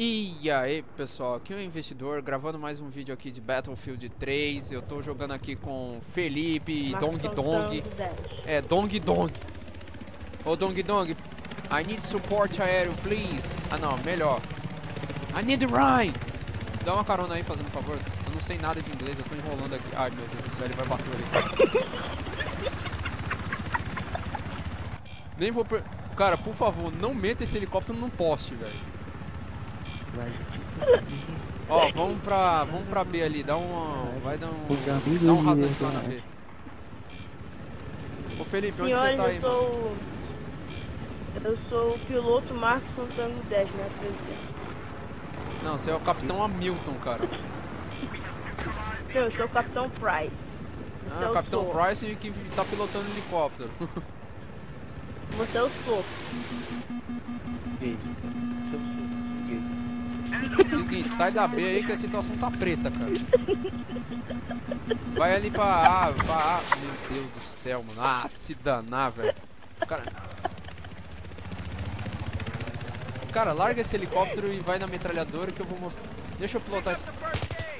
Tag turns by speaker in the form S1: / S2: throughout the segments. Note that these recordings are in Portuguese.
S1: E aí pessoal, aqui é o investidor gravando mais um vídeo aqui de Battlefield 3 Eu tô jogando aqui com Felipe e Dong Dong É, Dong Dong. Ô Dong Dong I need support aéreo, please. Ah não, melhor. I need Ryan. Dá uma carona aí, fazendo um favor. Eu não sei nada de inglês, eu tô enrolando aqui. Ai meu Deus do céu, ele vai bater ali. Nem vou... Per... Cara, por favor, não meta esse helicóptero num poste, velho Ó, vamos pra. Vamos pra B ali, dá uma. Vai dar um. Dá um rasante lá na B. Ô Felipe, onde você tá aí,
S2: eu sou... Eu sou o piloto Marcos Santana 10, né, presidente?
S1: Não, você é o Capitão Hamilton, cara.
S2: Não, eu sou o Capitão Price.
S1: Ah,
S2: eu
S1: Capitão
S2: sou.
S1: Price que tá pilotando helicóptero.
S2: Você é o sou.
S1: Seguinte, sai da B aí que a situação tá preta, cara. Vai ali pra A, pra A. Meu Deus do céu, mano. Ah, se danar, velho. Cara... Cara, larga esse helicóptero e vai na metralhadora que eu vou mostrar. Deixa eu pilotar esse.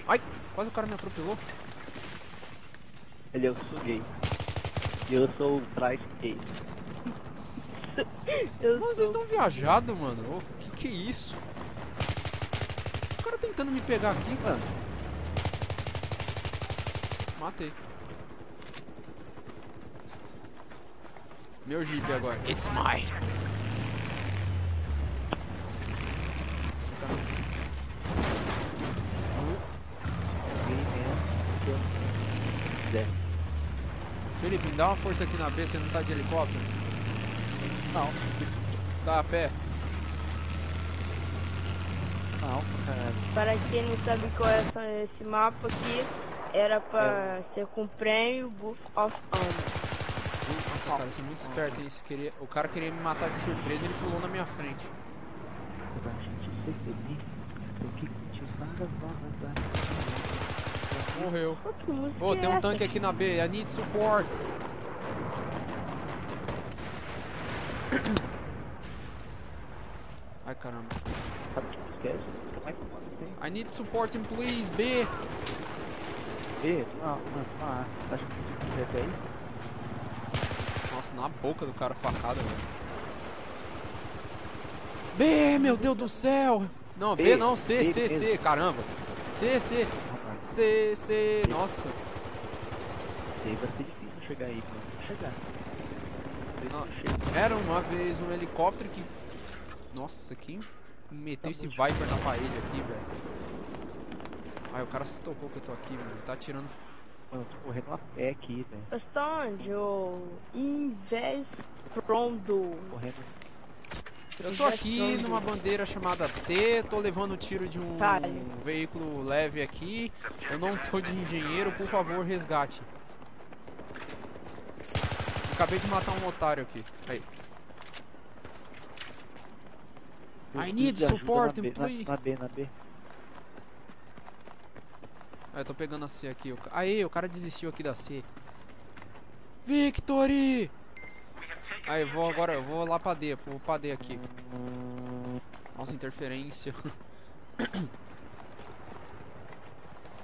S1: Ai, quase o cara me atropelou.
S3: Ele é o. E eu sou o Price gay.
S2: Eu
S1: Mas vocês estão viajados, mano. Ô, que que é isso? Tentando me pegar aqui, cara. Matei. Meu jeep agora. It's mine. Felipe, me dá uma força aqui na B, você não tá de helicóptero?
S3: Não,
S1: Tá a pé?
S3: Não, caralho.
S2: Para quem não sabe qual é essa- esse mapa aqui, era pra ser com prêmio Buff of Honor.
S1: Nossa, cara, você é muito esperto, hein? Queria... O cara queria me matar de surpresa e ele pulou na minha frente.
S3: Pra gente ser feliz, tem que cultivar as.
S1: Morreu. Ô,
S2: é
S1: tem um tanque aqui na B. I need support. Ai, caramba. I need support, please, B.
S3: Vê, não, não, não, ah, tá achando que você aí?
S1: Nossa, na boca do cara facada, velho. B, meu Deus do céu. Não, B,
S3: B,
S1: não, C,
S3: B
S1: C, C, caramba. C, C, C, C. Nossa.
S3: aí vai ser difícil chegar aí, mano. Chegar.
S1: Não. Era uma vez um helicóptero que... Nossa, quem meteu esse Viper na parede aqui, velho? Ai, o cara se tocou que eu tô aqui, mano. Tá atirando...
S3: Mano, eu tô correndo a pé aqui, velho.
S2: Você tá onde? O Investrondo.
S3: Correndo.
S1: Eu tô aqui numa bandeira chamada C, tô levando tiro de um
S2: Vale.
S1: veículo leve aqui. Eu não tô de engenheiro, por favor, resgate. Acabei de matar um otário aqui. Aí.
S3: Eu
S1: I need support,
S3: na B,
S1: please.
S3: Na, na B, na B.
S1: Ah, eu tô pegando a C aqui. Aê, o cara desistiu aqui da C. Victory! Aí, eu vou agora, eu vou lá pra D, vou pra D aqui. Nossa, interferência.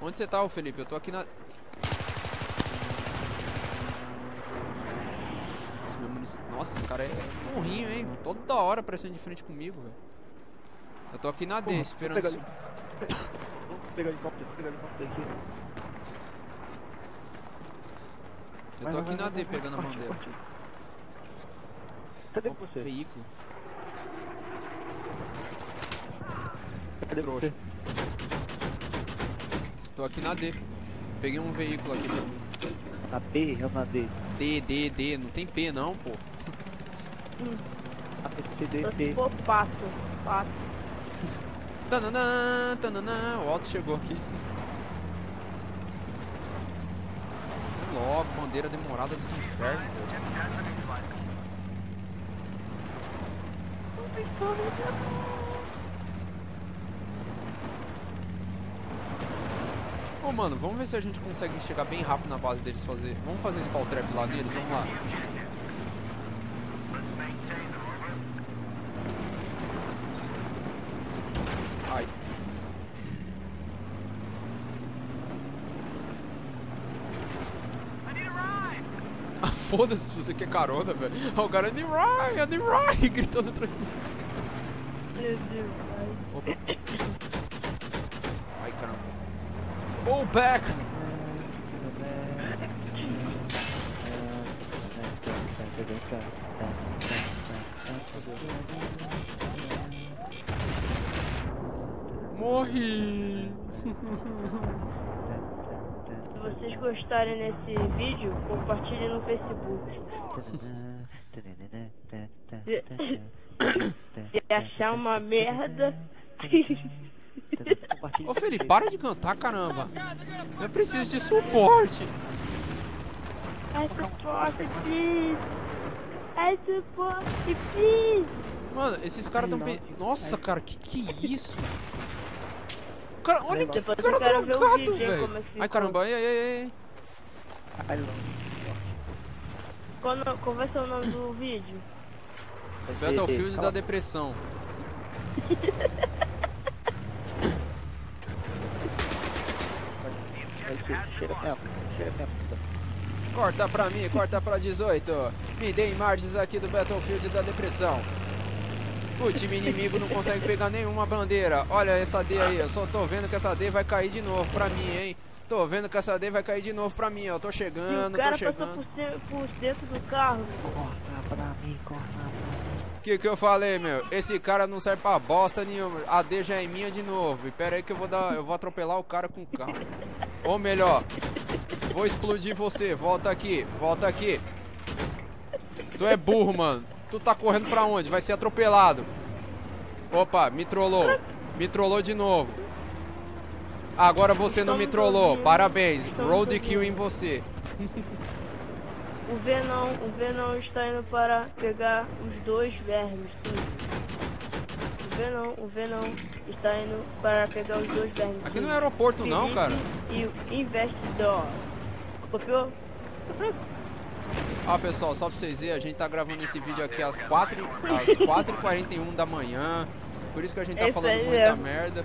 S1: Onde você tá, ô Felipe? Eu tô aqui na... Nossa, meu Nossa, esse cara é burrinho, hein? Toda hora aparecendo de frente comigo, velho. Eu tô aqui na D,
S3: Porra,
S1: esperando...
S3: Vou pegar, o helicóptero, vou pegar o helicóptero aqui.
S1: Eu tô aqui na D pegando a bandeira.
S3: Cadê
S1: Opa,
S3: você?
S1: Veículo.
S3: Cadê
S1: trouxa.
S3: você?
S1: Tô aqui na D. Peguei um veículo aqui pra mim.
S3: Na B ou na D?
S1: D, D, D. Não tem P não, pô.
S3: A B, C, D,
S2: Eu
S3: D.
S2: sou pato.
S1: Tananã, tananã. O Alto chegou aqui. Logo, bandeira demorada dos infernos. Ô, mano, vamos ver se a gente consegue chegar bem rápido na base deles fazer. Vamos fazer spawn trap lá deles, vamos lá. Foda-se se você quer carona, velho. Ó, O cara, Nimrai, é Nimrai, gritando atrás de mim. Opa. Ai, caramba. Fall back. Morri.
S2: Se vocês gostarem desse vídeo, compartilhem no Facebook. Se achar uma merda.
S1: Ô, Felipe, para de cantar, caramba. Eu preciso de suporte.
S2: Ai, suporte, please. Ai, suporte, please.
S1: Mano, esses caras tão... Pe... Nossa, cara, que que é isso? Cara, olha que cara
S2: eu quero ver o
S1: drogado,
S2: vídeo, hein,
S1: velho.
S2: é.
S1: Ai, caramba, ai, ai, ai, ai.
S2: Quando, qual vai ser o nome do vídeo?
S1: Battlefield da depressão. Corta pra mim, corta pra 18. Me deem margens aqui do Battlefield da depressão. O time inimigo não consegue pegar nenhuma bandeira. Olha essa D aí, eu só tô vendo que essa D vai cair de novo pra mim, hein. Tô vendo que essa D vai cair de novo pra mim, ó. Tô chegando, tô
S2: cara passou
S1: chegando.
S2: por dentro do carro.
S3: Corta pra mim, corta pra mim.
S1: Que que eu falei, meu? Esse cara não serve pra bosta nenhuma. A D já é minha de novo. E pera aí que eu vou dar, eu vou atropelar o cara com o carro. Ou melhor, vou explodir você. Volta aqui, volta aqui. Tu é burro, mano. Tu tá correndo pra onde? Vai ser atropelado. Opa, me trollou. Me trollou de novo. Agora você não me trollou. Parabéns. Road kill em você.
S2: O Venom, o Venom está indo para pegar os dois vermes. Sim. O Venom, o Venom está indo para pegar os dois vermes.
S1: Aqui
S2: sim.
S1: não é aeroporto não,
S2: Felipe
S1: cara.
S2: E o investidor. Copiou?
S1: Ó pessoal, só pra vocês verem, a gente tá gravando esse vídeo aqui às 4 às 4h41 da manhã. Por isso que a gente tá
S2: Isso
S1: falando
S2: aí
S1: muita
S2: mesmo.
S1: merda.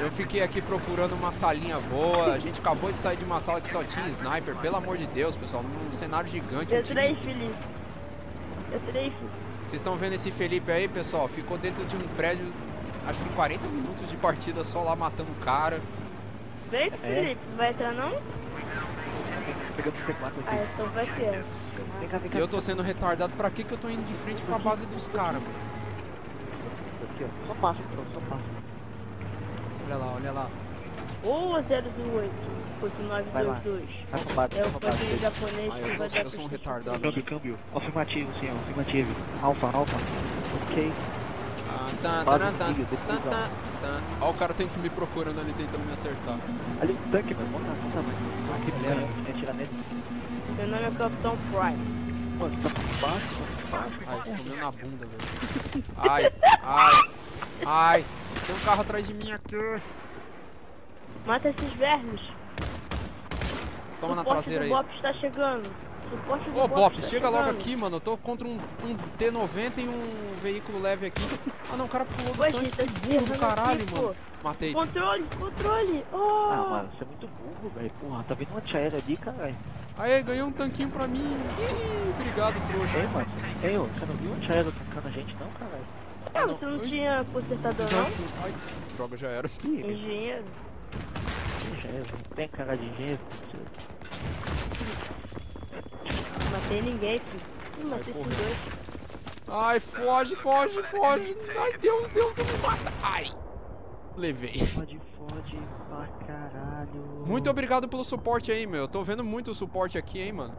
S1: Eu fiquei aqui procurando uma salinha boa. A gente acabou de sair de uma sala que só tinha sniper. Pelo amor de Deus, pessoal. Num cenário gigante. um
S2: Eu três, Felipe. Eu três, Felipe.
S1: Vocês estão vendo esse Felipe aí, pessoal? Ficou dentro de um prédio, acho que 40 minutos de partida só lá matando o cara.
S2: Vem, Felipe. Vai entrar não?
S3: Pegando o C4
S2: Ah.
S3: Vem cá, vem
S1: E eu tô sendo retardado. Pra que que eu tô indo de frente pra base dos caras, mano?
S3: Aqui, ó. Só passa, então, só passa.
S1: Olha lá, olha lá.
S2: Ou 028,
S3: Vai lá.
S2: 8922.
S3: Vai base,
S2: É o padrinho japonês que
S1: eu,
S2: vai
S1: tô,
S2: dar
S1: eu sou um retardado.
S3: Câmbio, câmbio. Afirmativo, senhor, afirmativo. Alfa, alfa. Ok.
S1: Ah, tá, tá, tá, tá,
S3: defusão.
S1: tá, tá. Ó o cara tenta me procurando ali, tentando me acertar.
S3: Ali um tanque, meu. Monta, monta, mano.
S1: Acelera.
S3: canhão, atira nele.
S2: Meu nome é Capitão Prime.
S3: Mano, tá por baixo, tá por baixo.
S1: Ai, comeu na bunda, velho. Ai, ai, ai. Tem um carro atrás de mim aqui.
S2: Mata esses vermes.
S1: Toma na
S2: Suporte
S1: traseira aí.
S2: Bop está chegando.
S1: Ô, Bop,
S2: está
S1: chega logo aqui, mano. Eu tô contra um, um T90 e um veículo leve aqui. Ah, não, o cara pulou do tanque.
S2: tá
S1: Que burro do caralho, mano. Matei.
S2: Controle, controle. Oh.
S3: Ah, mano, você é muito burro, velho. Porra, tá vendo uma antiaérea ali, caralho.
S1: Aí, ganhei um tanquinho pra mim. Ih, obrigado, trouxa.
S3: Ei, mano. Ei, ô, você não viu uma antiaérea atacando a gente, não, caralho?
S2: Ah, você não
S1: Ai,
S2: tinha consertador não?
S1: Ai, droga, já era.
S2: Engenheiro.
S3: engenheiro. Tem cara de engenheiro.
S2: Não matei ninguém, filho. Ih, matei
S1: Ai,
S2: dois.
S1: Foge, foge, foge. Ai, Deus, Deus, não me mata. Ai. Levei.
S3: Fode, fode pra caralho.
S1: Muito obrigado pelo suporte aí, meu. Tô vendo muito suporte aqui, hein, mano.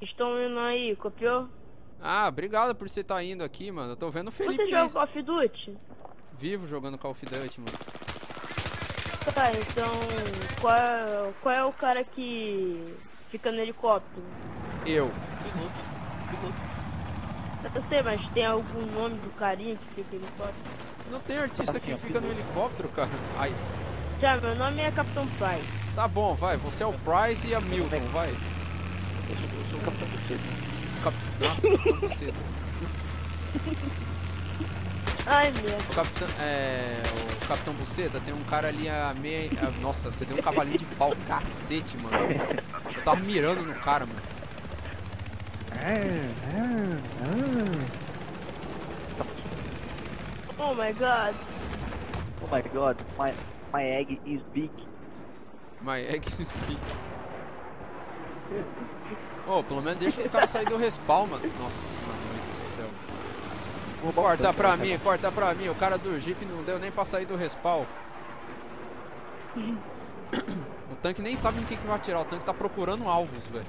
S2: Estão indo aí, copiou?
S1: Ah, obrigado por você estar indo aqui, mano. Eu tô vendo o Felipe
S2: Você joga Call of Duty?
S1: vivo jogando Call of Duty, mano.
S2: Tá, então qual qual é o cara que fica no helicóptero?
S1: Eu.
S2: Eu sei, mas tem algum nome do carinha que fica no helicóptero?
S1: Não tem artista que fica no helicóptero, cara. Ai,
S2: Já, meu nome é Capitão Price.
S1: tá bom, vai. Você é o Price e a Milton, vai.
S3: Eu sou, eu sou o capitão cedo.
S1: Cap... Nossa, Capitão cedo.
S2: Ai, merda.
S1: O Capitão. É. O Capitão Buceta, tem um cara ali a meia... a- nossa, você deu um cavalinho de pau, cacete, mano. Eu tava mirando no cara, mano.
S2: Oh my god.
S3: Oh my god, my, my egg is big.
S1: My egg speak. Ô, pelo menos deixa os caras saírem do respawn, mano. Nossa, mãe do céu. Corta pra mim, corta pra mim. O cara do Jeep não deu nem pra sair do respawn. O tanque nem sabe em que, que vai atirar. O tanque tá procurando alvos, velho.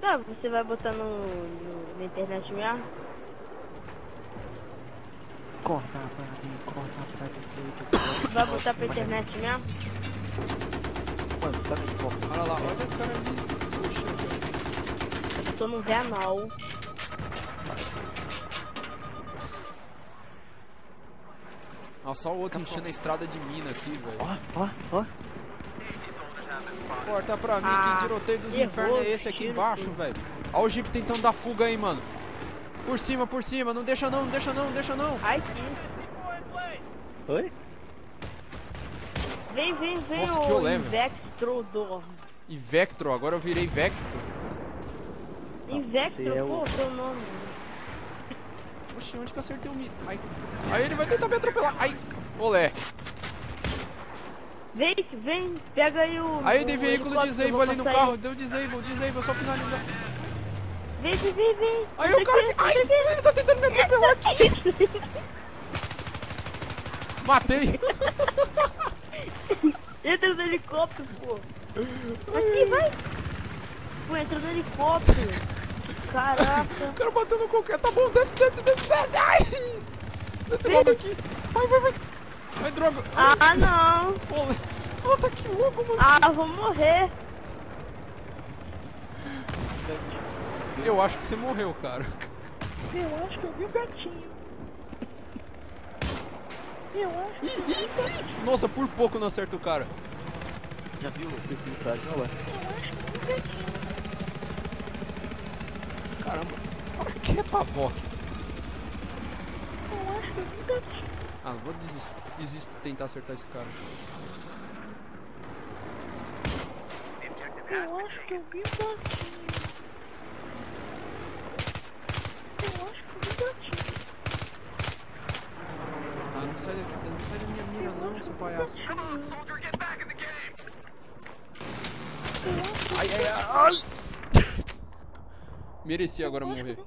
S2: Tá, você vai botar no, no- na internet mesmo?
S3: Corta pra mim, corta pra mim.
S2: Vai botar pra internet mesmo?
S3: Mano, tá me corta.
S1: Olha lá, olha o cara ali. Velho.
S2: Eu tô no Venal.
S1: Olha o outro enchendo a estrada de mina aqui, velho.
S3: Ó, ó, ó.
S1: Corta pra mim,
S2: Ah,
S1: que tiroteio dos infernos é esse aqui embaixo, velho? Olha o Jeep tentando dar fuga aí, mano. Por cima, por cima, não deixa não, não deixa não, não deixa não.
S2: Ai, que...
S3: Oi?
S2: Vem, vem, vem
S1: Nossa, que
S2: o
S1: olé,
S2: Invectrodor.
S1: E Vectro, agora eu virei Vectro.
S2: Invectro,
S3: é
S2: pô,
S3: o-
S2: teu nome.
S1: Oxi, onde que eu acertei o mi... Ai. Aí ele vai tentar me atropelar. Ai, olé.
S2: Vem, vem, pega aí o.
S1: Aí tem veículo disable ali no carro. Deu disable, disable, só finalizar.
S2: Vem, vem, vem, vem.
S1: Aí o cara que... Ai, ele tá tentando me atropelar aqui. Matei.
S2: Entra no helicóptero, pô. Aqui, vai. Pô, entra no helicóptero. Caraca.
S1: O cara batendo qualquer. Tá bom, desce, desce, desce, desce. Ai. Desce logo aqui. Vai, vai, vai. Ai, droga. Ai,
S2: Ah, não.
S1: Oh, tá que louco, mano.
S2: Ah, eu vou morrer.
S1: Eu acho que você morreu, cara.
S3: Eu acho que eu vi o gatinho. Eu acho que eu vi o gatinho.
S1: Nossa, por pouco não acerta o cara.
S3: Já viu o perfil do gatinho? Olha lá. Eu acho que eu vi o gatinho.
S1: Caramba. Por que tua avó?
S3: Eu acho que eu.
S1: Ah, vou desistir. Desisto de tentar acertar esse cara.
S3: Eu acho que eu vi o. Eu acho que eu vi o.
S1: Ah, não sai daqui, não sai da minha mira não, seu palhaço. Ai, ai, ai, ai. Mereci agora morrer.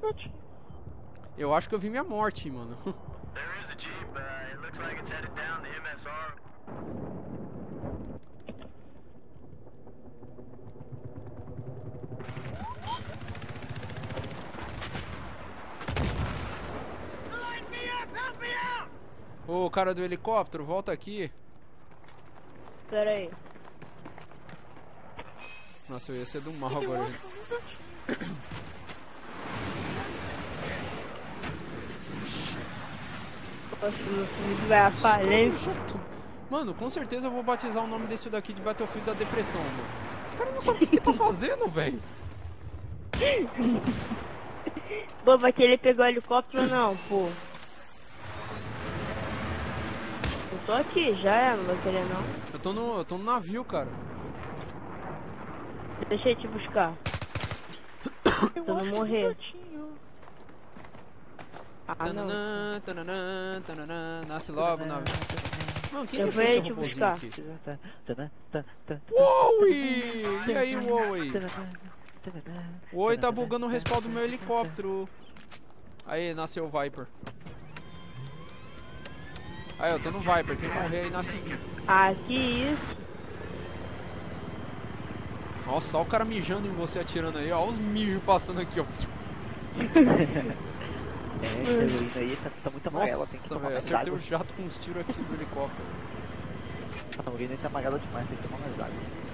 S1: Eu acho que eu vi minha morte, mano.
S4: There is a Jeep. Uh, it looks like it's headed down the MSR. Light me up! Help me out!
S1: Ô, cara do helicóptero, volta aqui.
S2: Pera aí.
S1: Nossa, eu ia ser do mal agora.
S2: Poxa, meu filho vai.
S1: Chato. Mano, com certeza eu vou batizar o nome desse daqui de Battlefield da Depressão, mano. Os caras não sabem o que, tá fazendo, velho.
S2: Pô, vai querer pegar o helicóptero ou não, pô? Eu tô aqui, já é, não vai querer não.
S1: Eu tô no, eu tô no navio, cara.
S2: Deixa eu te buscar.
S3: Eu
S2: Pra não
S3: acho que eu vi o
S2: morrer.
S3: gatinho.
S2: Ah, não.
S1: Tananã, tananã, tananã, Nasce logo o navio. Mano, quem
S2: Eu
S1: deixou esse robôzinho aqui? Wowie! E aí, Wowie? Oi tá bugando o respawn do meu helicóptero. Aí, nasceu o Viper. Aí, eu tô no Viper. Quem morrer aí nasce em mim.
S2: Ah, que isso.
S1: Nossa, olha o cara mijando em você atirando aí. Olha os mijos passando aqui, ó.
S3: É, essa heroína aí tá, tá muito amarela, tem que
S1: Nossa,
S3: tomar mais
S1: Acertei
S3: água.
S1: o jato com os tiros aqui do helicóptero.
S3: A heroína aí tá amarela demais, tem que tomar mais água.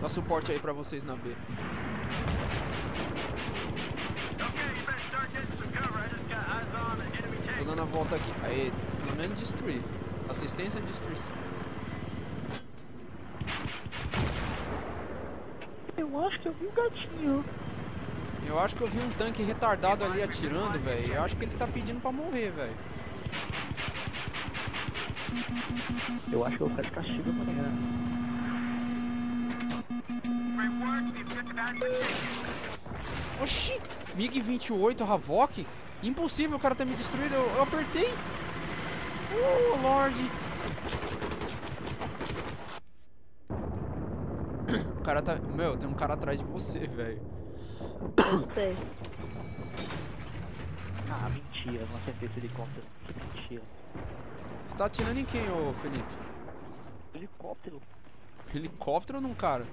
S1: Dá suporte aí pra vocês na B. Tô dando a volta aqui. Aí, menos destruir. Assistência e destruição.
S3: Eu acho que eu vi um gatinho.
S1: Eu acho que eu vi um tanque retardado ali atirando, velho. Eu acho que ele tá pedindo pra morrer, velho.
S3: Eu acho que eu vou ficar de castigo amanhã.
S1: Oxi! MiG-28 Havok? Impossível o cara ter me destruído. Eu, eu apertei. Uh, Lorde. O cara tá... Meu, tem um cara atrás de você, velho.
S2: Não sei.
S3: Ah, mentira, não acertei esse helicóptero. Mentira.
S1: Você tá atirando em quem, ô Felipe?
S3: Helicóptero?
S1: Helicóptero ou num cara?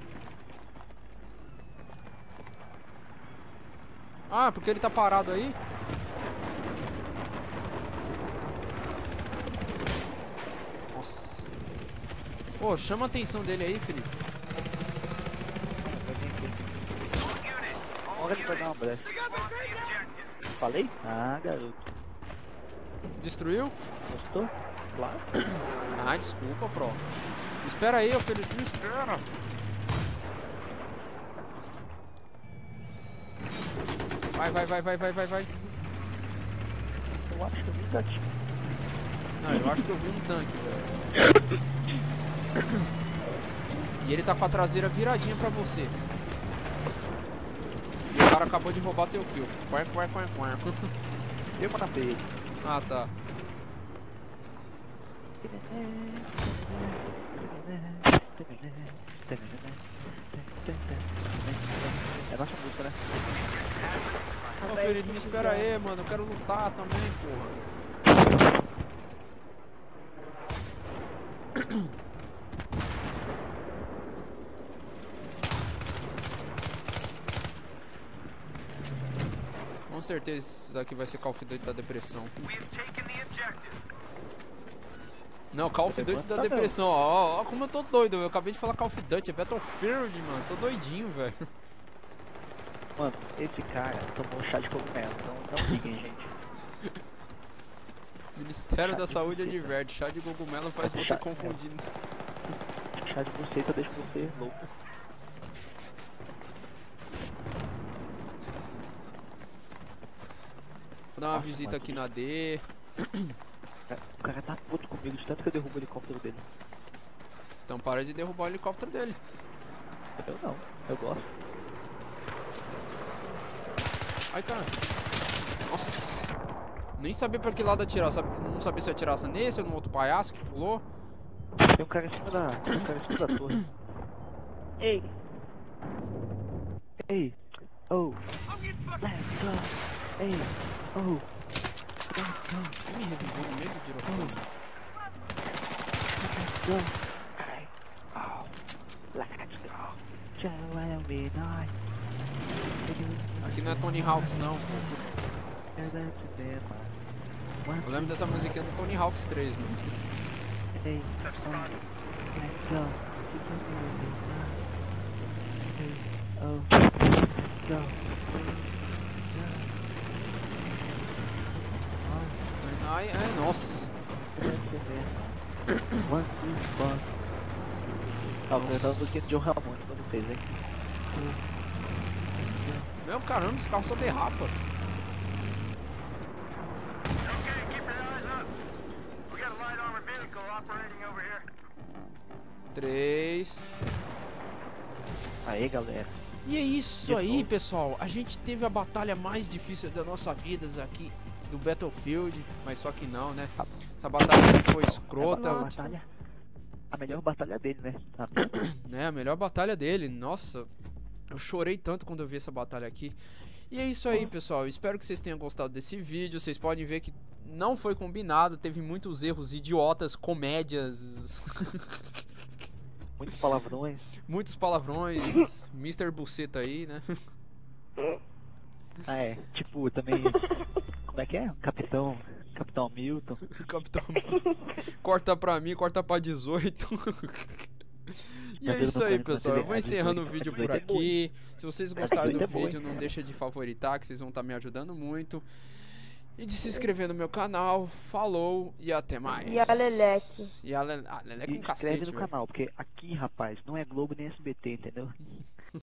S1: Ah, porque ele tá parado aí? Nossa. Pô, chama a atenção dele aí, Felipe.
S3: Que vai dar uma brecha. Falei? Ah, garoto.
S1: Destruiu?
S3: Gostou? Claro.
S1: Ah, desculpa, pro. Espera aí, ô Felipe. Me espera. Vai, vai, vai, vai, vai, vai, vai.
S3: Eu acho que eu vi um gatinho.
S1: Não, eu acho que eu vi um tanque, velho. E ele tá com a traseira viradinha pra você. E o cara acabou de roubar teu kill. Quá, quá, quá, quá.
S3: Eu matei.
S1: Ah, tá.
S3: É nossa música, né?
S1: Ô, Felipe, me espera aí, mano. Eu quero lutar também, porra. Certeza isso daqui vai ser Call of Duty da depressão. Não, Call of Duty da depressão, ó, ó, ó como eu tô doido. Eu acabei de falar Call of Duty, é Battlefield, mano. Tô doidinho, velho.
S3: Mano, esse cara tomou chá de cogumelo, então não liguem, gente.
S1: Ministério
S3: Chá
S1: da
S3: de
S1: Saúde
S3: buceta.
S1: adverte, chá de cogumelo faz você
S3: Chá-
S1: confundir.
S3: Chá de buceta deixa você louco.
S1: Vou dar uma
S3: Nossa,
S1: visita
S3: mano.
S1: aqui na D.
S3: O cara tá puto comigo de tanto que eu derrubo o helicóptero dele.
S1: Então para de derrubar o helicóptero dele.
S3: Eu não, eu gosto.
S1: Ai, cara. Nossa. Nem sabia pra que lado atirar. Sabe, não sabia se atirasse nesse ou no outro palhaço que pulou.
S3: Tem um cara em cima da. Tem um cara em cima da torre.
S2: Ei,
S3: Ei! Oh! Let's go! Ei! Oh! Go!
S1: Quem me reviveu no meio do tiroteio?
S3: Let's go! Ai! Oh! Let's go! Me dar!
S1: Aqui não é Tony Hawks, não. Eu lembro dessa musiquinha do Tony Hawks 3, mano.
S3: Ei! Oh! Let's go! Oh! Let's go!
S1: Ai, ai, nossa.
S3: Vou cantar um pouquinho de John Ramone pra vocês, hein?
S1: Meu caramba, esse carro só derrapa.
S4: Okay, keep your eyes up. We got a light armored vehicle operating over here.
S1: 3.
S3: Aê, galera.
S1: E é isso aí, pessoal. A gente teve a batalha mais difícil da nossa vida aqui do Battlefield, mas só que não, né? Essa batalha aqui foi
S3: É a
S1: escrota,
S3: batalha. A melhor batalha dele, né?
S1: Né? A melhor batalha dele. Nossa, eu chorei tanto quando eu vi essa batalha aqui. E é isso aí, pessoal. Eu espero que vocês tenham gostado desse vídeo. Vocês podem ver que não foi combinado, teve muitos erros idiotas, comédias,
S3: Muitos palavrões.
S1: muitos palavrões, Mr. Buceta aí, né?
S3: Ah, é. Tipo, também. Como é que é? Capitão. Capitão Milton.
S1: Capitão. corta pra mim, corta pra 18. E é isso aí, pessoal. Eu vou encerrando o vídeo por aqui. Se vocês gostaram do vídeo, não deixa de favoritar, que vocês vão estar me ajudando muito. E de se inscrever no meu canal. Falou e até mais.
S2: E a Leleque.
S1: E a, Le... a Leleque
S3: E
S1: com
S3: inscreve
S1: cacete,
S3: no
S1: velho.
S3: canal, porque aqui, rapaz, não é Globo nem SBT, entendeu?